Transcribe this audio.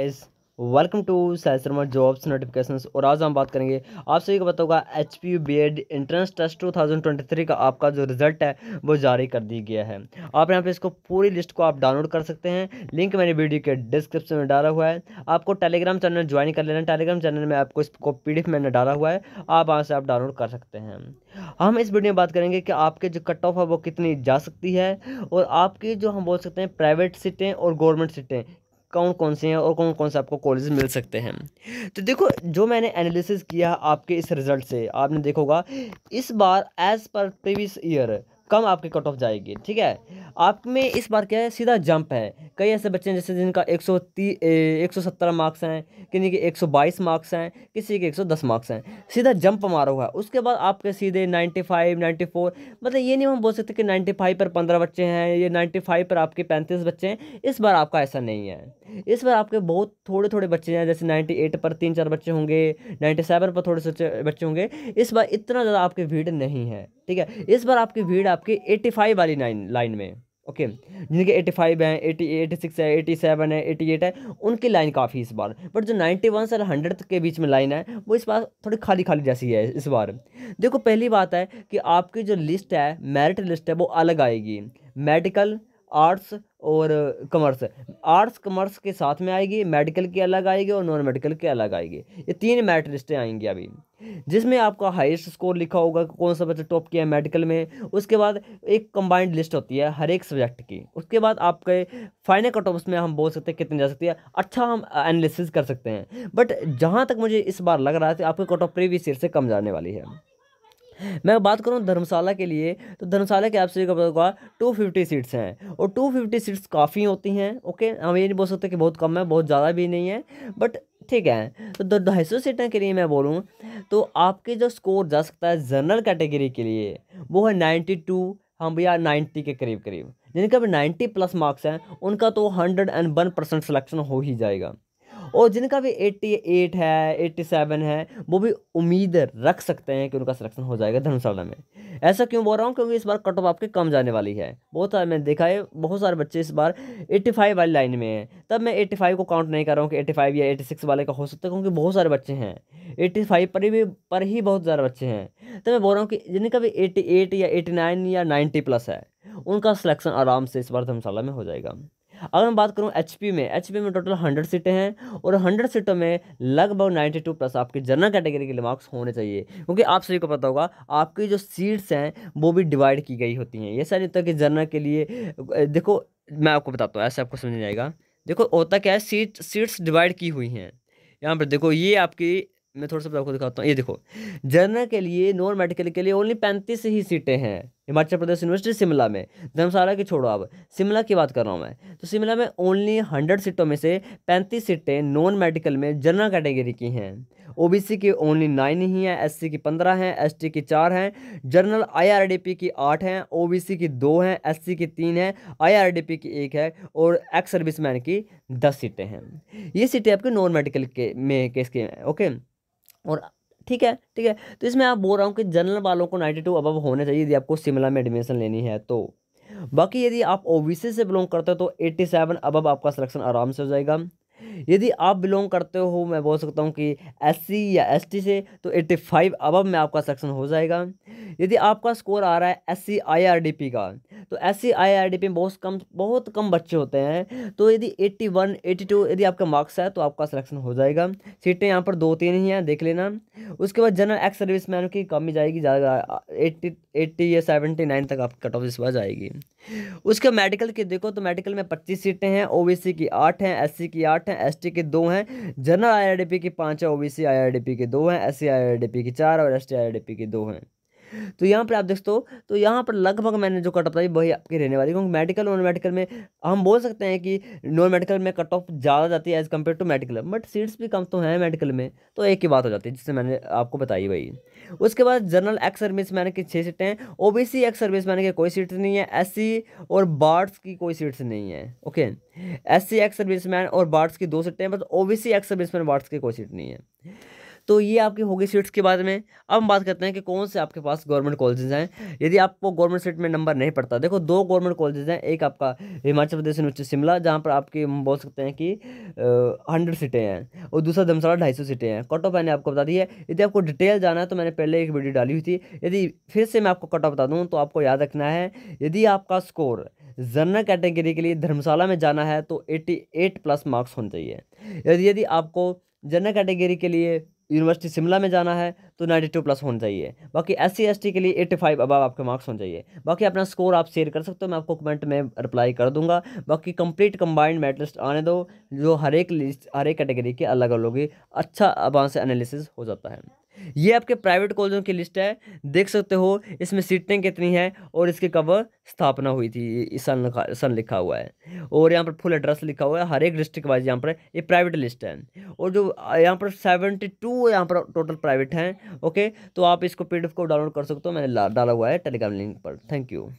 Guys welcome to Sai Sharma jobs notifications और आज हम बात करेंगे, आप सभी को पता होगा H P U B Ed entrance test 2023 का आपका जो रिज़ल्ट है, वो जारी कर दिया गया है। आप यहाँ पे इसको पूरी लिस्ट को आप डाउनलोड कर सकते हैं। लिंक मैंने वीडियो के डिस्क्रिप्शन में डाला हुआ है। आपको टेलीग्राम चैनल ज्वाइन कर लेना टेलीग्राम चैनल में आपको इसको पी मैंने डाला हुआ है। आप वहाँ से आप डाउनलोड कर सकते हैं। हम इस वीडियो में बात करेंगे कि आपके जो कट ऑफ़ है, वो कितनी जा सकती है और आपकी जो हम बोल सकते हैं प्राइवेट सीटें और गवर्नमेंट सीटें कौन कौन से हैं और कौन कौन से आपको कॉलेज मिल सकते हैं। तो देखो, जो मैंने एनालिसिस किया आपके इस रिज़ल्ट से, आपने देखोगा, इस बार एज़ पर प्रीवियस ईयर कम आपकी कट ऑफ़ जाएगी, ठीक है? आप में इस बार क्या है, सीधा जंप है। कई ऐसे बच्चे हैं जैसे जिनका एक सौ एक सौ सत्तर मार्क्स हैं किसी के एक सौ बाईस मार्क्स हैं, किसी के एक सौ दस मार्क्स हैं। सीधा जंप मारा हुआ है। उसके बाद आपके सीधे नाइन्टी फाइव नाइन्टी फोर मतलब ये नहीं हम बोल सकते कि नाइन्टी फाइव पर पंद्रह बच्चे हैं ये नाइन्टी फाइव पर आपके पैंतीस बच्चे हैं। इस बार आपका ऐसा नहीं है। इस बार आपके बहुत थोड़े थोड़े बच्चे हैं, जैसे नाइन्टी एट पर तीन चार बच्चे होंगे नाइन्टी सेवन पर थोड़े से बच्चे होंगे। इस बार इतना ज़्यादा आपकी भीड़ नहीं है। ठीक है? इस बार आपकी भीड़ आपकी एट्टी फाइव वाली नाइन, लाइन में, ओके? जिनके एटी फाइव हैं एटी एटी सिक्स है एटी सेवन है एटी एट है, उनकी लाइन काफ़ी इस बार। बट जो नाइन्टी वन से हंड्रेड के बीच में लाइन है, वो इस बार थोड़ी खाली खाली जैसी है इस बार। देखो, पहली बात है कि आपकी जो लिस्ट है मेरिट लिस्ट है, वो अलग आएगी। मेडिकल आर्ट्स और कॉमर्स। आर्ट्स, कॉमर्स के साथ में आएगी, मेडिकल की अलग आएगी और नॉन मेडिकल की अलग आएगी। ये तीन मेरिट लिस्टें आएँगी अभी। जिसमें आपका हाईएस्ट स्कोर लिखा होगा कौन सा बच्चा टॉप किया है मेडिकल में, उसके बाद एक कंबाइंड लिस्ट होती है हर एक सब्जेक्ट की। उसके बाद आपके फाइनल कट ऑफ़ में हम बोल सकते हैं कितनी जा सकती है। अच्छा हम एनालिसिस कर सकते हैं। बट जहाँ तक मुझे इस बार लग रहा है आपकी कट ऑफ़ प्रीवियस ईयर से कम जाने वाली है। मैं बात करूँ धर्मशाला के लिए तो धर्मशाला के आपसे पता होगा टू फिफ्टी सीट्स हैं। और टू फिफ्टी सीट्स काफ़ी होती हैं ओके हम ये नहीं बोल सकते कि बहुत कम है, बहुत ज़्यादा भी नहीं है बट ठीक है। तो दो ढाई सौ सीटें के लिए मैं बोलूँ तो आपके जो स्कोर जा सकता है जनरल कैटेगरी के लिए, वो है नाइन्टी टू हम भैया नाइन्टी के करीब करीब जिनका भी नाइन्टी प्लस मार्क्स हैं, उनका तो hundred and one percent selection हो ही जाएगा। और जिनका भी एट्टी एट है, एट्टी सेवन है, वो भी उम्मीद रख सकते हैं कि उनका सिलेक्शन हो जाएगा धर्मशाला में। ऐसा क्यों बोल रहा हूँ? क्योंकि इस बार कट ऑफ़ आपके कम जाने वाली है। बहुत सारे मैंने देखा है, बहुत सारे बच्चे इस बार एट्टी फाइव वाली लाइन में हैं। तब मैं एट्टी फाइव को काउंट नहीं कर रहा हूँ कि एट्टी फाइव या एट्टी सिक्स वाले का हो सकता है, क्योंकि बहुत सारे बच्चे हैं। एट्टी फाइव पर ही पर ही बहुत ज़्यादा बच्चे हैं। तो मैं बोल रहा हूँ कि जिनका भी एट्टी एट या एट्टी नाइन या नाइन्टी प्लस है, उनका सिलेक्शन आराम से इस बार धर्मशाला में हो जाएगा। अगर मैं बात करूँ एच में एचपी में टोटल हंड्रेड सीटें हैं और हंड्रेड सीटों में लगभग नाइन्टी टू प्लस आपके जनरल कैटेगरी के लिए मार्क्स होने चाहिए। क्योंकि आप सभी को पता होगा, आपकी जो सीट्स हैं, वो भी डिवाइड की गई होती हैं। ये सारी होता कि जनरल के लिए देखो, मैं आपको बताता हूँ, ऐसे आपको समझ जाएगा देखो, होता क्या है सीट सीट्स डिवाइड की हुई हैं। यहाँ पर देखो, ये आपकी, मैं थोड़ा सा आपको दिखाता हूँ। ये देखो, जनरल के लिए नॉन मेडिकल के लिए ओनली पैंतीस ही सीटें हैं। हिमाचल प्रदेश यूनिवर्सिटी शिमला में। धर्मशाला की छोड़ो अब। शिमला की बात कर रहा हूँ मैं। तो शिमला में ओनली हंड्रेड सीटों में से पैंतीस सीटें नॉन मेडिकल में जनरल कैटेगरी की हैं। ओबीसी की ओनली नाइन ही हैं एससी की पंद्रह हैं एसटी की चार हैं जनरल आईआरडीपी की आठ हैं ओबीसी की दो हैं एससी की तीन हैं आईआरडीपी की एक है और एक्स सर्विसमैन की दस सीटें हैं। ये सीटें आपके नॉन मेडिकल के में केस के हैं ओके और ठीक है ठीक है। तो इसमें आप बोल रहा हूँ कि जनरल वालों को नाइन्टी टू अबव होने चाहिए यदि आपको शिमला में एडमिशन लेनी है तो। बाकी यदि आप ओबीसी से बिलोंग करते हो तो एट्टी सेवन अब आपका सिलेक्शन आराम से हो जाएगा। यदि आप बिलोंग करते हो, मैं बोल सकता हूँ कि एससी या एसटी से तो 85 अब में आपका सेक्शन हो जाएगा। यदि आपका स्कोर आ रहा है एससी आईआरडीपी का तो एससी आईआरडीपी में बहुत कम बहुत कम बच्चे होते हैं। तो यदि 81 82 यदि आपका मार्क्स है तो आपका सिलेक्शन हो जाएगा। सीटें यहाँ पर दो तीन ही हैं, देख लेना। उसके बाद जनरल एक्स सर्विस मैन की कमी जाएगी ज़्यादा एट्टी एट्टी या सेवेंटी नाइन तक आपकी कट ऑफ़ इस बार जाएगी। उसके मेडिकल की देखो तो मेडिकल में पच्चीस सीटें हैं ओबीसी की आठ हैं एससी की आठ हैं एसटी के दो हैं, जनरल आईआरडीपी की पाँच है, ओबीसी आईआरडीपी के दो हैं, एससी आईआरडीपी की चार और एसटी आईआरडीपी के दो हैं। तो यहाँ पर आप देखते हो तो यहाँ पर लगभग मैंने जो कट ऑफ़ बताई वही आपकी रहने वाली क्योंकि मेडिकल नॉन मेडिकल में हम बोल सकते हैं कि नॉन मेडिकल में कट ऑफ़ ज़्यादा जाती है as compare to medical but seats भी कम तो हैं मेडिकल में तो एक ही बात हो जाती है, जिससे मैंने आपको बताई वही। उसके बाद जनरल एक्स सर्विस मैन की छः सीटें हैं O B C ex service man की कोई सीट्स नहीं है एस सी और बार्ड्स की कोई सीट्स नहीं है okay S C ex service man और बार्ड्स की दो सीटें हैं, बस O B C ex service man birds की कोई सीट नहीं है। तो ये आपकी होगी सीट्स के बारे में। अब हम बात करते हैं कि कौन से आपके पास गवर्नमेंट कॉलेजेस हैं। यदि आपको गवर्नमेंट सीट में नंबर नहीं पड़ता, देखो दो गवर्नमेंट कॉलेजेस हैं, एक आपका हिमाचल प्रदेश यूनिवर्सिटी शिमला, जहाँ पर आपकी हम बोल सकते हैं कि हंड्रेड सीटें हैं, और दूसरा धर्मशाला ढाई सौ सीटें हैं। कट ऑफ़ मैंने आपको बता दी है। यदि आपको डिटेल जाना है तो मैंने पहले एक वीडियो डाली हुई थी। यदि फिर से मैं आपको कट ऑफ़ बता दूँ तो आपको याद रखना है, यदि आपका स्कोर जनरल कैटेगरी के लिए धर्मशाला में जाना है तो एट्टी एट प्लस मार्क्स होने चाहिए। यदि यदि आपको जनरल कैटेगरी के लिए यूनिवर्सिटी शिमला में जाना है तो 92 प्लस होना चाहिए। बाकी एस सी एस टी के लिए एट्टी फाइव अबाव आपके मार्क्स होने चाहिए। बाकी अपना स्कोर आप शेयर कर सकते हो, मैं आपको कमेंट में रिप्लाई कर दूँगा। बाकी कंप्लीट कंबाइंड मेरिट लिस्ट आने दो, जो हर एक लिस्ट, हर एक कैटेगरी के अलग अलग होगी। अच्छा वहाँ से एनालिसिस हो जाता है। ये आपके प्राइवेट कॉलेजों की लिस्ट है। देख सकते हो, इसमें सीटें कितनी हैं और इसकी कब स्थापना हुई थी सन सन लिखा हुआ है। और यहाँ पर फुल एड्रेस लिखा हुआ है, हर एक डिस्ट्रिक्ट वाइज यहाँ पर ये प्राइवेट लिस्ट है। और जो यहाँ पर सेवेंटी टू यहाँ पर टोटल प्राइवेट हैं, ओके? तो आप इसको पीडीएफ को डाउनलोड कर सकते हो, मैंने डाला हुआ है टेलीग्राम लिंक पर। Thank you.